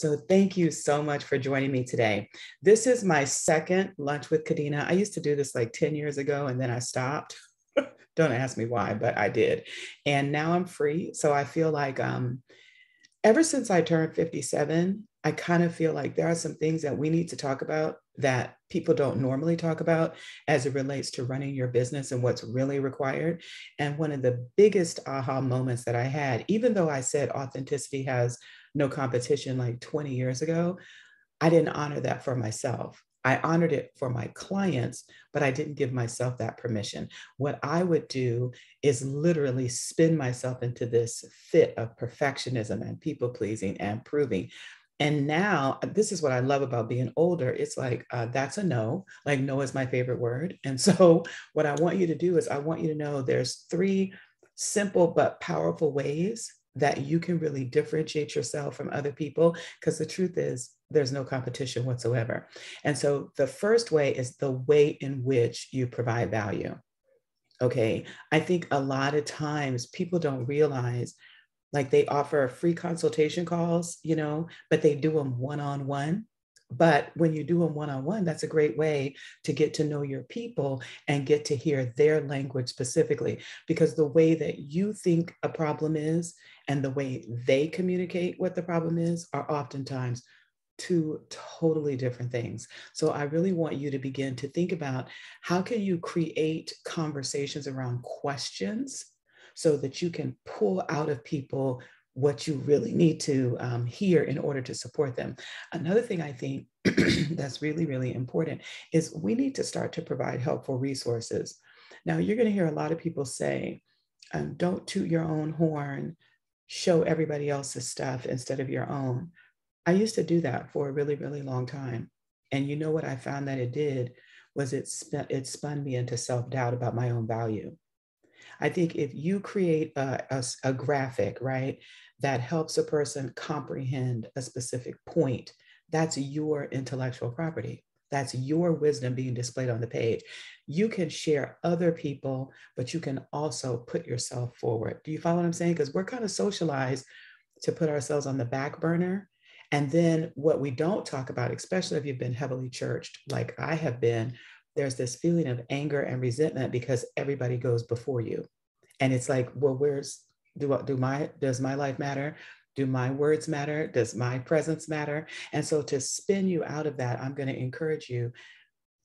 So thank you so much for joining me today. This is my second lunch with Kadena. I used to do this like 10 years ago and then I stopped. Don't ask me why, but I did. And now I'm free. So I feel like um, ever since I turned 57, I kind of feel like there are some things that we need to talk about that people don't normally talk about as it relates to running your business and what's really required. And one of the biggest aha moments that I had, even though I said authenticity has no competition like 20 years ago, I didn't honor that for myself. I honored it for my clients, but I didn't give myself that permission. What I would do is literally spin myself into this fit of perfectionism and people pleasing and proving. And now, this is what I love about being older. It's like, uh, that's a no. Like, no is my favorite word. And so, what I want you to do is, I want you to know there's three simple but powerful ways that you can really differentiate yourself from other people because the truth is there's no competition whatsoever. And so the first way is the way in which you provide value. Okay. I think a lot of times people don't realize like they offer free consultation calls, you know, but they do them one on one. But when you do them one on one, that's a great way to get to know your people and get to hear their language specifically. Because the way that you think a problem is and the way they communicate what the problem is are oftentimes two totally different things. So I really want you to begin to think about how can you create conversations around questions so that you can pull out of people what you really need to um, hear in order to support them. Another thing I think that's really, really important is we need to start to provide helpful resources. Now, you're going to hear a lot of people say, um, don't toot your own horn, show everybody else's stuff instead of your own. I used to do that for a really, really long time. And you know what I found that it did was it, sp- it spun me into self doubt about my own value. I think if you create a, a, a graphic, right, that helps a person comprehend a specific point, that's your intellectual property. That's your wisdom being displayed on the page. You can share other people, but you can also put yourself forward. Do you follow what I'm saying? Because we're kind of socialized to put ourselves on the back burner. And then what we don't talk about, especially if you've been heavily churched, like I have been, there's this feeling of anger and resentment because everybody goes before you. And it's like, well, where's do do my does my life matter? Do my words matter? Does my presence matter? And so to spin you out of that, I'm going to encourage you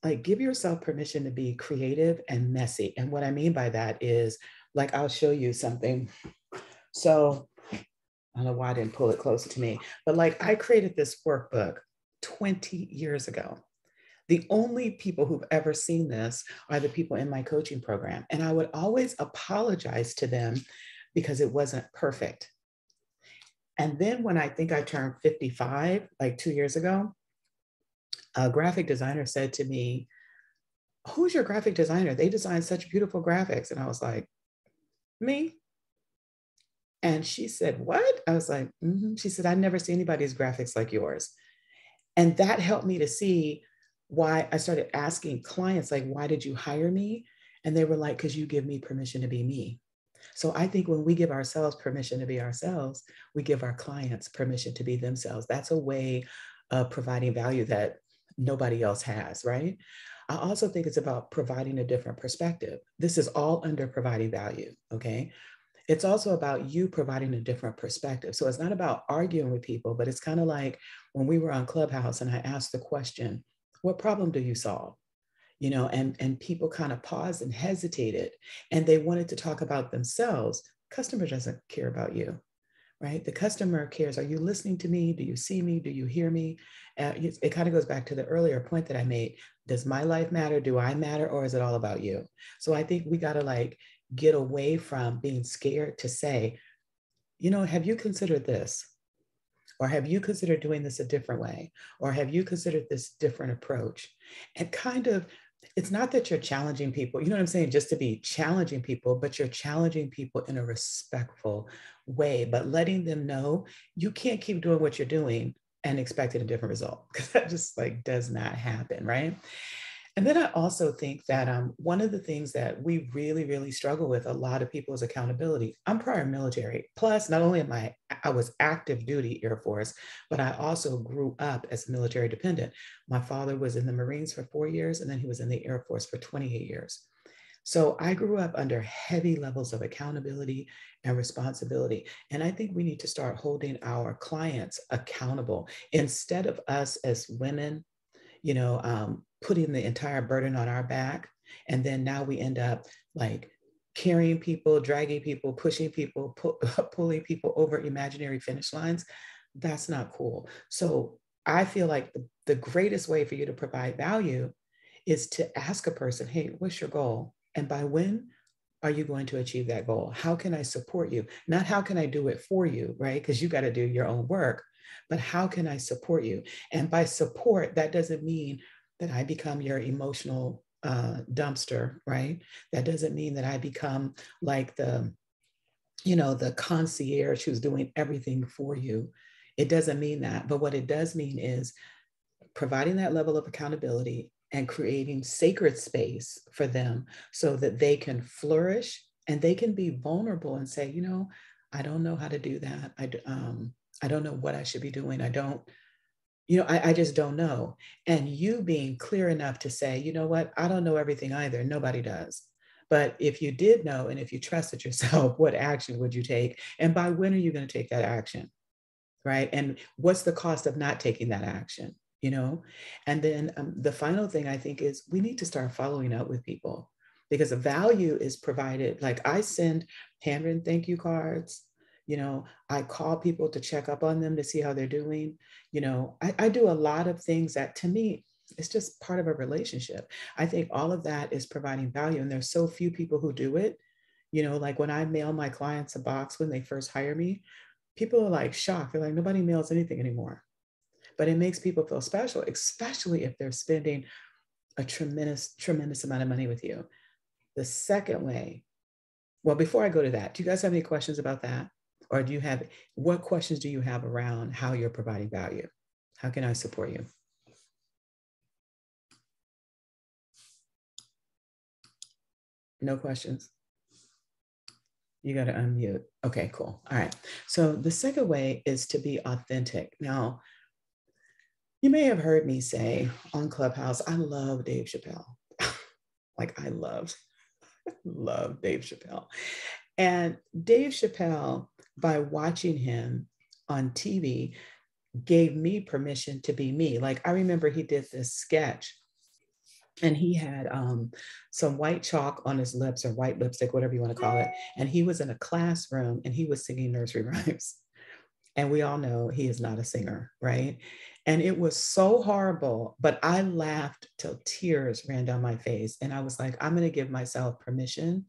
like give yourself permission to be creative and messy. And what I mean by that is like I'll show you something. So I don't know why I didn't pull it closer to me, but like I created this workbook 20 years ago. The only people who've ever seen this are the people in my coaching program. And I would always apologize to them because it wasn't perfect. And then when I think I turned 55, like two years ago, a graphic designer said to me, Who's your graphic designer? They design such beautiful graphics. And I was like, Me. And she said, What? I was like, mm-hmm. She said, I never see anybody's graphics like yours. And that helped me to see why I started asking clients, like, why did you hire me? And they were like, because you give me permission to be me. So I think when we give ourselves permission to be ourselves, we give our clients permission to be themselves. That's a way of providing value that nobody else has, right? I also think it's about providing a different perspective. This is all under providing value, okay? It's also about you providing a different perspective. So it's not about arguing with people, but it's kind of like when we were on Clubhouse and I asked the question, what problem do you solve? You know, and, and people kind of paused and hesitated and they wanted to talk about themselves. Customer doesn't care about you, right? The customer cares. Are you listening to me? Do you see me? Do you hear me? Uh, it, kind of goes back to the earlier point that I made. Does my life matter? Do I matter? Or is it all about you? So I think we got to like get away from being scared to say, you know, have you considered this? Or have you considered doing this a different way? Or have you considered this different approach? And kind of, it's not that you're challenging people, you know what I'm saying? Just to be challenging people, but you're challenging people in a respectful way, but letting them know you can't keep doing what you're doing and expecting a different result because that just like does not happen, right? And then I also think that um, one of the things that we really, really struggle with a lot of people is accountability. I'm prior military. Plus, not only am I, I was active duty Air Force, but I also grew up as military dependent. My father was in the Marines for four years, and then he was in the Air Force for 28 years. So I grew up under heavy levels of accountability and responsibility. And I think we need to start holding our clients accountable instead of us as women, you know, um, putting the entire burden on our back. And then now we end up like carrying people, dragging people, pushing people, pu- pulling people over imaginary finish lines. That's not cool. So I feel like the, the greatest way for you to provide value is to ask a person, hey, what's your goal? And by when are you going to achieve that goal? How can I support you? Not how can I do it for you, right? Because you got to do your own work, but how can I support you? And by support, that doesn't mean that I become your emotional uh, dumpster, right? That doesn't mean that I become like the, you know, the concierge who's doing everything for you. It doesn't mean that. But what it does mean is providing that level of accountability and creating sacred space for them so that they can flourish and they can be vulnerable and say, you know, I don't know how to do that. I, um, I don't know what I should be doing. I don't, you know, I, I just don't know. And you being clear enough to say, you know what, I don't know everything either. Nobody does. But if you did know and if you trusted yourself, what action would you take? And by when are you going to take that action? Right. And what's the cost of not taking that action? you know and then um, the final thing i think is we need to start following up with people because the value is provided like i send handwritten thank you cards you know i call people to check up on them to see how they're doing you know I, I do a lot of things that to me it's just part of a relationship i think all of that is providing value and there's so few people who do it you know like when i mail my clients a box when they first hire me people are like shocked they're like nobody mails anything anymore but it makes people feel special, especially if they're spending a tremendous, tremendous amount of money with you. The second way, well, before I go to that, do you guys have any questions about that? Or do you have, what questions do you have around how you're providing value? How can I support you? No questions? You got to unmute. Okay, cool. All right. So the second way is to be authentic. Now, you may have heard me say on Clubhouse, I love Dave Chappelle. like I loved, love Dave Chappelle. And Dave Chappelle, by watching him on TV, gave me permission to be me. Like I remember he did this sketch and he had um, some white chalk on his lips or white lipstick, whatever you want to call it. And he was in a classroom and he was singing nursery rhymes. And we all know he is not a singer, right? And it was so horrible, but I laughed till tears ran down my face. And I was like, I'm going to give myself permission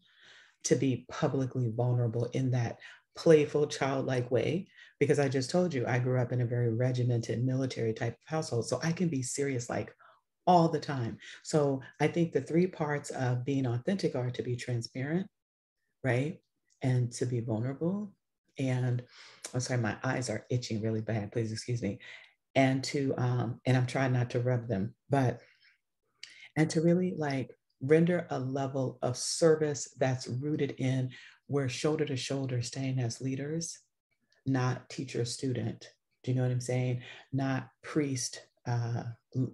to be publicly vulnerable in that playful, childlike way. Because I just told you, I grew up in a very regimented military type of household. So I can be serious like all the time. So I think the three parts of being authentic are to be transparent, right? And to be vulnerable. And I'm sorry, my eyes are itching really bad. Please excuse me and to um, and i'm trying not to rub them but and to really like render a level of service that's rooted in we're shoulder to shoulder staying as leaders not teacher student do you know what i'm saying not priest uh,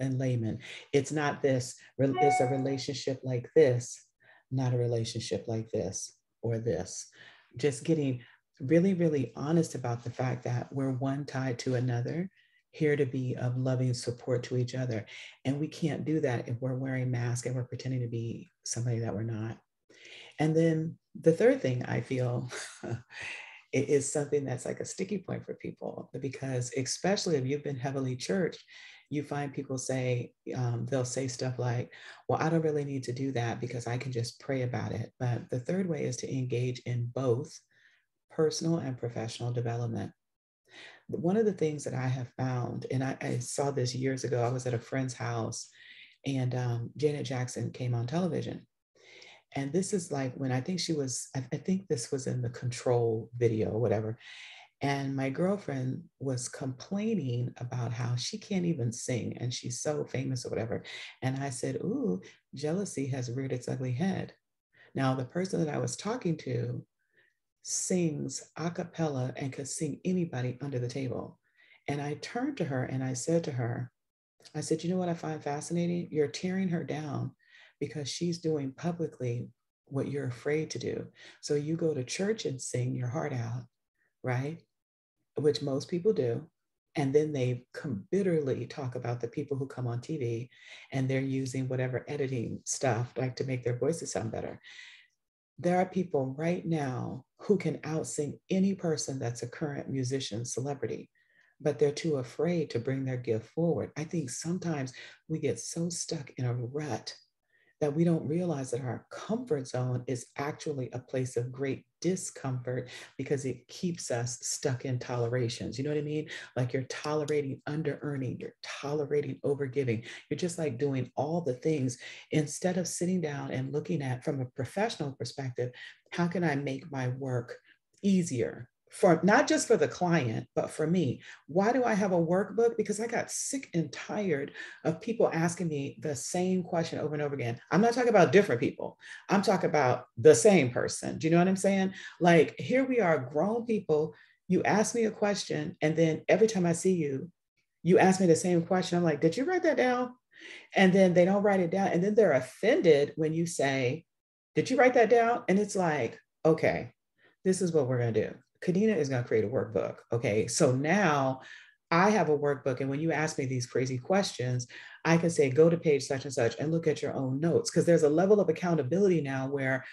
and layman it's not this it's a relationship like this not a relationship like this or this just getting really really honest about the fact that we're one tied to another here to be of loving support to each other. And we can't do that if we're wearing masks and we're pretending to be somebody that we're not. And then the third thing I feel is something that's like a sticky point for people because, especially if you've been heavily churched, you find people say, um, they'll say stuff like, well, I don't really need to do that because I can just pray about it. But the third way is to engage in both personal and professional development one of the things that I have found, and I, I saw this years ago, I was at a friend's house and um, Janet Jackson came on television. And this is like when I think she was, I, I think this was in the control video whatever. And my girlfriend was complaining about how she can't even sing and she's so famous or whatever. And I said, Ooh, jealousy has reared its ugly head. Now, the person that I was talking to sings a cappella and could sing anybody under the table. And I turned to her and I said to her, I said, You know what I find fascinating? You're tearing her down because she's doing publicly what you're afraid to do. So you go to church and sing your heart out, right? Which most people do. And then they bitterly talk about the people who come on TV and they're using whatever editing stuff like to make their voices sound better. There are people right now who can outsing any person that's a current musician, celebrity, but they're too afraid to bring their gift forward. I think sometimes we get so stuck in a rut that we don't realize that our comfort zone is actually a place of great discomfort because it keeps us stuck in tolerations. You know what I mean? Like you're tolerating under earning, you're tolerating over giving. You're just like doing all the things instead of sitting down and looking at from a professional perspective, how can I make my work easier? For not just for the client, but for me. Why do I have a workbook? Because I got sick and tired of people asking me the same question over and over again. I'm not talking about different people, I'm talking about the same person. Do you know what I'm saying? Like, here we are, grown people. You ask me a question, and then every time I see you, you ask me the same question. I'm like, Did you write that down? And then they don't write it down. And then they're offended when you say, Did you write that down? And it's like, Okay, this is what we're going to do Kadena is going to create a workbook. Okay. So now I have a workbook. And when you ask me these crazy questions, I can say, go to page such and such and look at your own notes. Because there's a level of accountability now where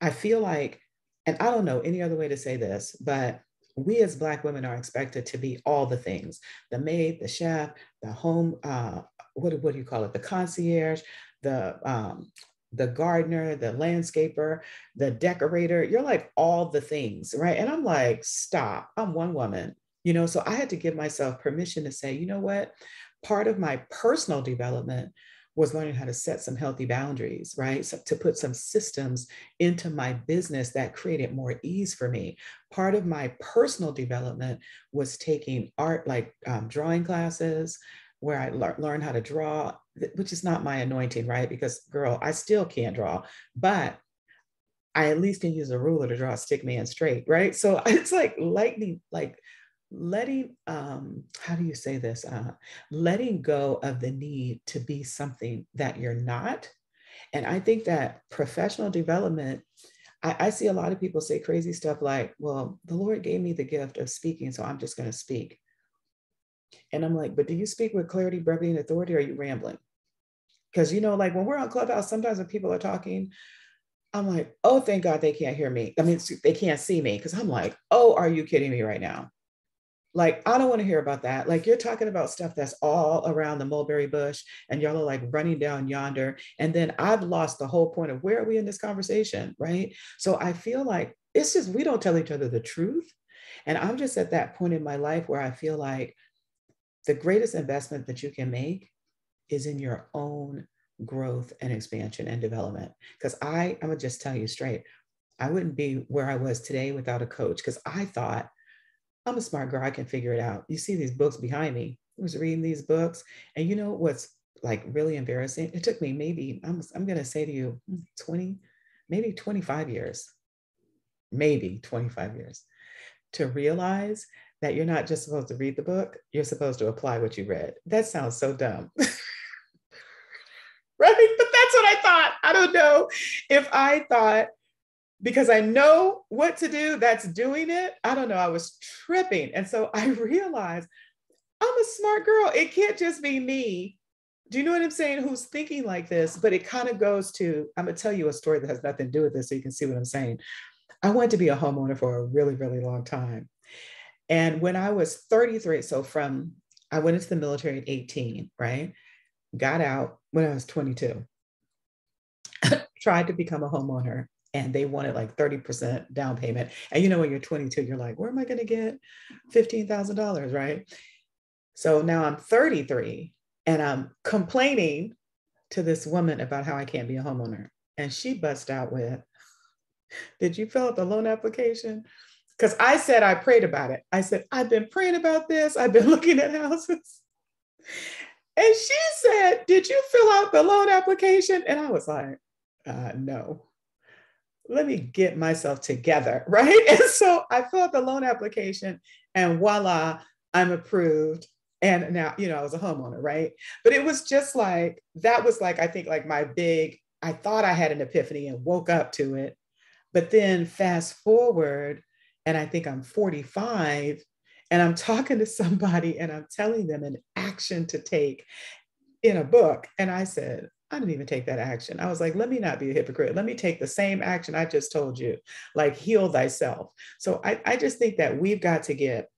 I feel like, and I don't know any other way to say this, but we as Black women are expected to be all the things the maid, the chef, the home, uh, what, what do you call it? The concierge, the um, the gardener, the landscaper, the decorator. You're like all the things, right? And I'm like, stop. I'm one woman, you know. So I had to give myself permission to say, you know what? Part of my personal development was learning how to set some healthy boundaries, right? So to put some systems into my business that created more ease for me. Part of my personal development was taking art, like um, drawing classes, where I le- learned how to draw, which is not my anointing, right? Because, girl, I still can't draw, but I at least can use a ruler to draw a stick man straight, right? So it's like lightning, like letting, um, how do you say this? Uh, letting go of the need to be something that you're not. And I think that professional development, I, I see a lot of people say crazy stuff like, well, the Lord gave me the gift of speaking, so I'm just going to speak. And I'm like, but do you speak with clarity, brevity, and authority, or are you rambling? Because you know, like when we're on Clubhouse, sometimes when people are talking, I'm like, oh, thank God they can't hear me. I mean, they can't see me because I'm like, oh, are you kidding me right now? Like, I don't want to hear about that. Like, you're talking about stuff that's all around the mulberry bush, and y'all are like running down yonder. And then I've lost the whole point of where are we in this conversation, right? So I feel like it's just we don't tell each other the truth. And I'm just at that point in my life where I feel like the greatest investment that you can make is in your own growth and expansion and development. Because I, I'm gonna just tell you straight, I wouldn't be where I was today without a coach. Because I thought I'm a smart girl, I can figure it out. You see these books behind me. I was reading these books, and you know what's like really embarrassing? It took me maybe I'm I'm gonna say to you, hmm, 20, maybe 25 years, maybe 25 years to realize that you're not just supposed to read the book, you're supposed to apply what you read. That sounds so dumb. right? But that's what I thought. I don't know if I thought because I know what to do, that's doing it. I don't know. I was tripping. And so I realized I'm a smart girl. It can't just be me. Do you know what I'm saying? Who's thinking like this? But it kind of goes to, I'm going to tell you a story that has nothing to do with this so you can see what I'm saying. I wanted to be a homeowner for a really, really long time. And when I was 33, so from I went into the military at 18, right? Got out when I was 22. Tried to become a homeowner and they wanted like 30% down payment. And you know, when you're 22, you're like, where am I going to get $15,000? Right. So now I'm 33 and I'm complaining to this woman about how I can't be a homeowner. And she bust out with, Did you fill out the loan application? because I said I prayed about it. I said, I've been praying about this. I've been looking at houses. And she said, Did you fill out the loan application? And I was like, uh, No. Let me get myself together. Right. And so I filled out the loan application and voila, I'm approved. And now, you know, I was a homeowner. Right. But it was just like, that was like, I think, like my big, I thought I had an epiphany and woke up to it. But then fast forward, and I think I'm 45 and I'm talking to somebody and I'm telling them an action to take in a book. And I said, I didn't even take that action. I was like, let me not be a hypocrite. Let me take the same action I just told you, like heal thyself. So I, I just think that we've got to get,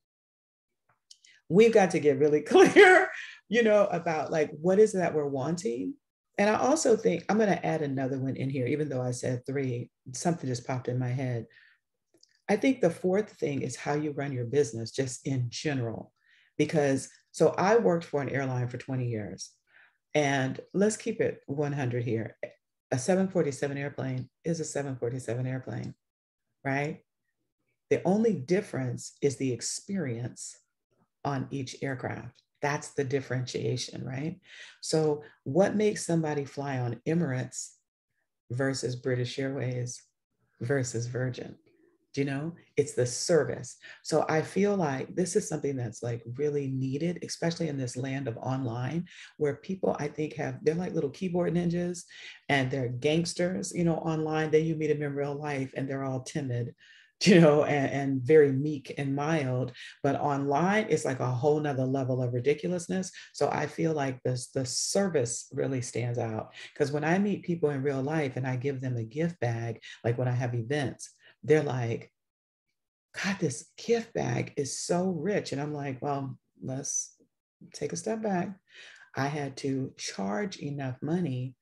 we've got to get really clear, you know, about like what is it that we're wanting. And I also think I'm going to add another one in here, even though I said three, something just popped in my head. I think the fourth thing is how you run your business, just in general. Because so I worked for an airline for 20 years. And let's keep it 100 here. A 747 airplane is a 747 airplane, right? The only difference is the experience on each aircraft. That's the differentiation, right? So, what makes somebody fly on Emirates versus British Airways versus Virgin? You know? It's the service. So I feel like this is something that's like really needed, especially in this land of online, where people I think have they're like little keyboard ninjas and they're gangsters, you know, online. Then you meet them in real life and they're all timid, you know, and, and very meek and mild. But online, it's like a whole nother level of ridiculousness. So I feel like this the service really stands out. Because when I meet people in real life and I give them a gift bag, like when I have events, they're like, God, this gift bag is so rich. And I'm like, well, let's take a step back. I had to charge enough money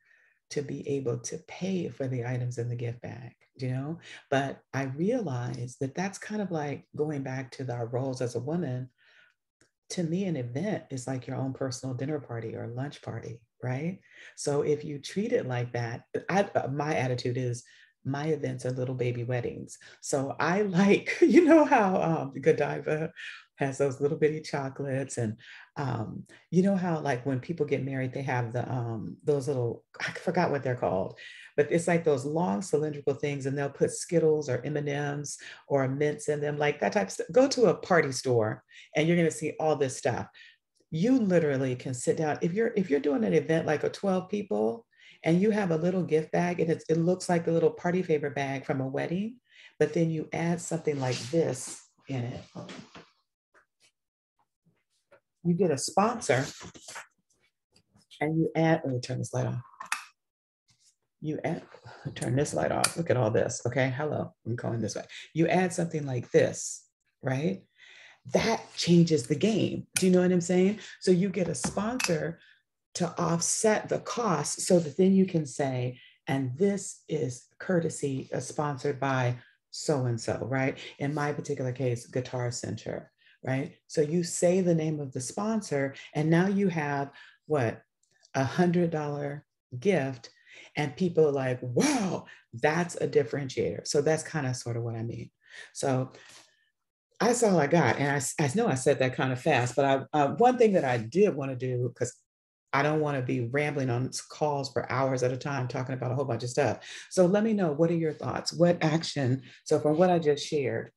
to be able to pay for the items in the gift bag, you know? But I realized that that's kind of like going back to our roles as a woman. To me, an event is like your own personal dinner party or lunch party, right? So if you treat it like that, I, uh, my attitude is my events are little baby weddings. So I like, you know how um, Godiva has those little bitty chocolates and um, you know how like when people get married they have the um, those little i forgot what they're called but it's like those long cylindrical things and they'll put skittles or m&ms or mints in them like that type of stuff go to a party store and you're going to see all this stuff you literally can sit down if you're if you're doing an event like a 12 people and you have a little gift bag and it looks like a little party favor bag from a wedding, but then you add something like this in it. You get a sponsor and you add, let me turn this light off. You add, turn this light off. Look at all this. Okay. Hello. I'm going this way. You add something like this, right? That changes the game. Do you know what I'm saying? So you get a sponsor to offset the cost so that then you can say, and this is courtesy uh, sponsored by so and so, right? In my particular case, Guitar Center, right? So you say the name of the sponsor, and now you have what a hundred dollar gift, and people are like, wow, that's a differentiator. So that's kind of sort of what I mean. So that's all I got. And I, I know I said that kind of fast, but I, uh, one thing that I did want to do, because I don't want to be rambling on calls for hours at a time talking about a whole bunch of stuff. So let me know what are your thoughts? What action? So from what I just shared,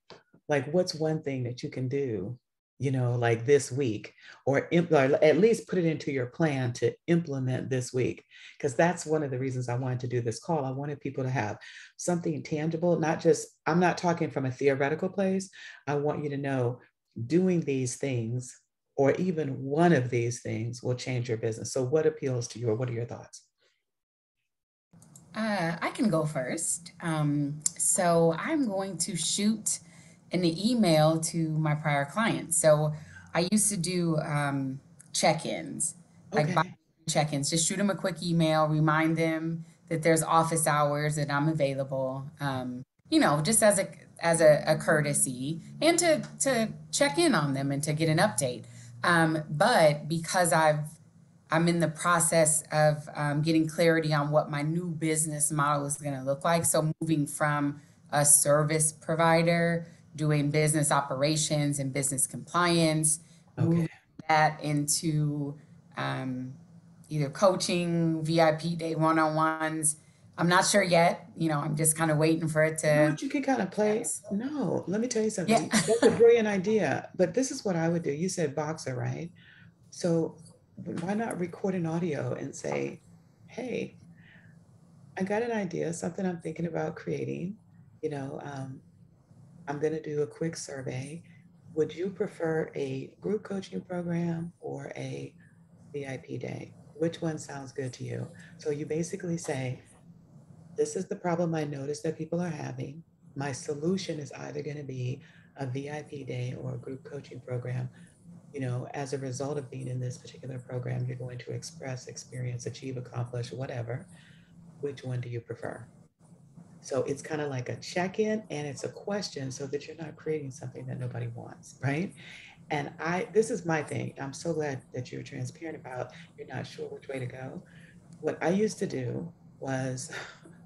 like what's one thing that you can do, you know, like this week, or, or at least put it into your plan to implement this week? Because that's one of the reasons I wanted to do this call. I wanted people to have something tangible, not just, I'm not talking from a theoretical place. I want you to know doing these things or even one of these things will change your business. So, what appeals to you, or what are your thoughts? Uh, I can go first. Um, so, I'm going to shoot an email to my prior clients. So, I used to do um, check ins, like Okay. check ins, just shoot them a quick email, remind them that there's office hours and I'm available. Um, you know, just as a as a, a courtesy and to to check in on them and to get an update. Um, but because I've I'm in the process of um, getting clarity on what my new business model is going to look like. So moving from a service provider doing business operations and business compliance, okay. that into um, either coaching, VIP day one on ones. I'm not sure yet. You know, I'm just kind of waiting for it to. You, know you can kind of play. No, let me tell you something. Yeah. That's a brilliant idea. But this is what I would do. You said boxer, right? So why not record an audio and say, hey, I got an idea, something I'm thinking about creating. You know, um, I'm going to do a quick survey. Would you prefer a group coaching program or a VIP day? Which one sounds good to you? So you basically say, This is the problem I noticed that people are having. My solution is either going to be a VIP day or a group coaching program. You know, as a result of being in this particular program, you're going to express, experience, achieve, accomplish, whatever. Which one do you prefer? So it's kind of like a check in and it's a question so that you're not creating something that nobody wants, right? And I, this is my thing. I'm so glad that you're transparent about you're not sure which way to go. What I used to do was,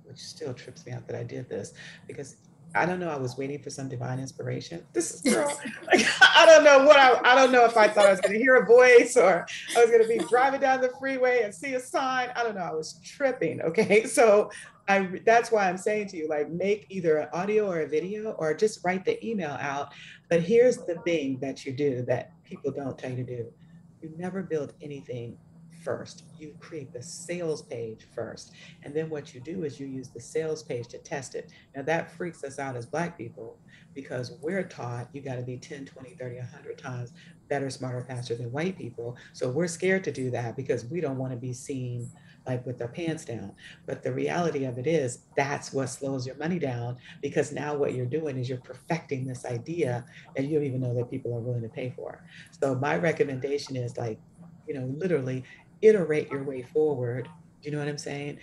which still trips me out that I did this, because I don't know. I was waiting for some divine inspiration. This is girl. Like, I don't know what I. I don't know if I thought I was going to hear a voice or I was going to be driving down the freeway and see a sign. I don't know. I was tripping. Okay, so I. That's why I'm saying to you, like, make either an audio or a video, or just write the email out but here's the thing that you do that people don't tell you to do you never build anything first. You create the sales page first. And then what you do is you use the sales page to test it. Now that freaks us out as Black people because we're taught you got to be 10, 20, 30, 100 times better, smarter, faster than white people. So we're scared to do that because we don't want to be seen like with their pants down. But the reality of it is that's what slows your money down because now what you're doing is you're perfecting this idea that you don't even know that people are willing to pay for. So my recommendation is like, you know, literally iterate your way forward. Do you know what I'm saying?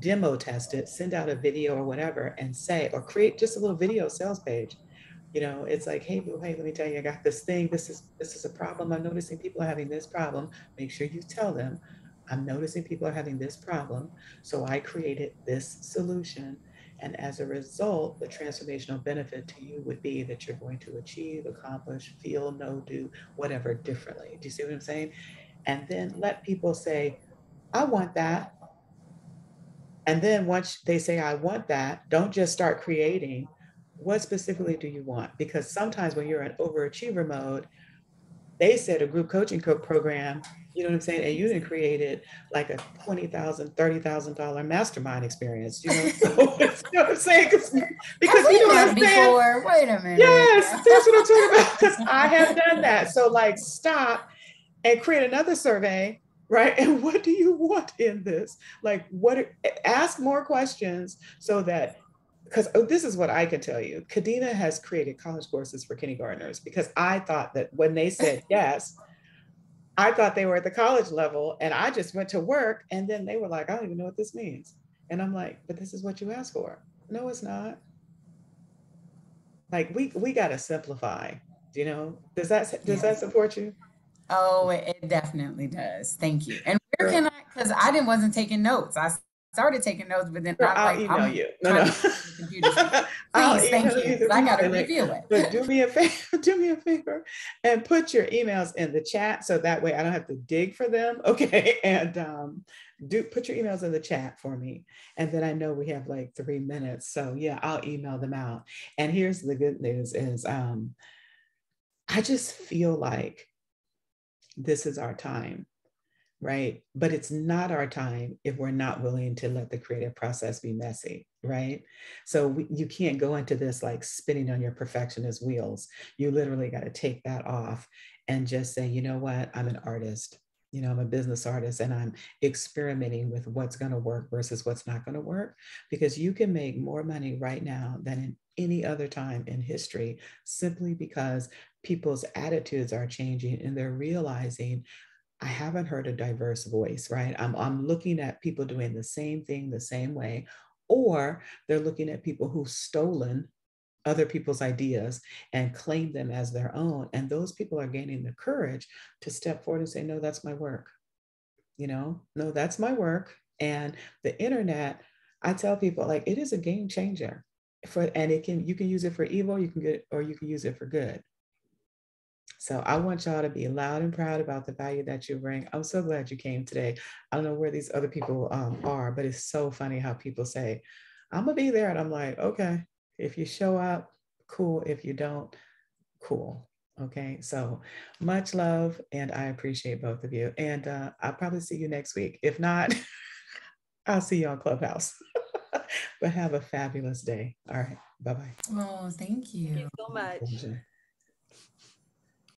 Demo test it, send out a video or whatever, and say, or create just a little video sales page. You know, it's like, hey, boo, hey, let me tell you, I got this thing. This is this is a problem. I'm noticing people are having this problem. Make sure you tell them I'm noticing people are having this problem. So I created this solution. And as a result, the transformational benefit to you would be that you're going to achieve, accomplish, feel, know, do whatever differently. Do you see what I'm saying? And then let people say, I want that. And then once they say, I want that, don't just start creating. What specifically do you want? Because sometimes when you're in overachiever mode, they said a group coaching co- program you know what I'm saying? And you didn't created like a $20,000, $30,000 mastermind experience. You know, so, you know what I'm saying? Because you know what I'm before. Wait a minute. Yes, that's what I'm talking about. Because I have done that. So like stop and create another survey, right? And what do you want in this? Like what ask more questions so that because oh, this is what I can tell you. Kadena has created college courses for kindergartners because I thought that when they said yes, I thought they were at the college level and I just went to work and then they were like, I don't even know what this means. And I'm like, but this is what you asked for. No, it's not. Like we we gotta simplify, you know? Does that does that support you? Oh, it definitely does. Thank you. And where can I because I didn't wasn't taking notes. I started taking notes, but then sure, I'll like, email I'm you. No, no. Please, thank you. I got to review it. But do me a favor. Do me a favor, and put your emails in the chat so that way I don't have to dig for them. Okay, and um, do put your emails in the chat for me, and then I know we have like three minutes. So yeah, I'll email them out. And here's the good news: is um, I just feel like this is our time right? But it's not our time if we're not willing to let the creative process be messy, right? So we, you can't go into this like spinning on your perfectionist wheels. You literally got to take that off and just say, you know what, I'm an artist. You know, I'm a business artist and I'm experimenting with what's going to work versus what's not going to work because you can make more money right now than in any other time in history simply because people's attitudes are changing and they're realizing I haven't heard a diverse voice, right? I'm, I'm looking at people doing the same thing the same way, or they're looking at people who've stolen other people's ideas and claim them as their own. And those people are gaining the courage to step forward and say, no, that's my work. You know, no, that's my work. And the internet, I tell people like it is a game changer. for and it can you can use it for evil, you can get or you can use it for good. So I want y'all to be loud and proud about the value that you bring. I'm so glad you came today. I don't know where these other people um, are, but it's so funny how people say, I'm gonna be there. And I'm like, okay, if you show up, cool. If you don't, cool. Okay, so much love, and I appreciate both of you. And uh, I'll probably see you next week. If not, I'll see you on Clubhouse. but have a fabulous day. All right, bye bye. Oh, thank you. Thank you so much.